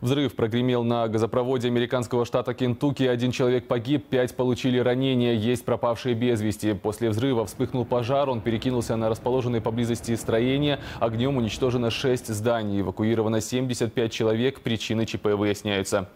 Взрыв прогремел на газопроводе американского штата Кентукки. Один человек погиб, пять получили ранения. Есть пропавшие без вести. После взрыва вспыхнул пожар. Он перекинулся на расположенные поблизости строения. Огнем уничтожено шесть зданий. Эвакуировано 75 человек. Причины ЧП выясняются.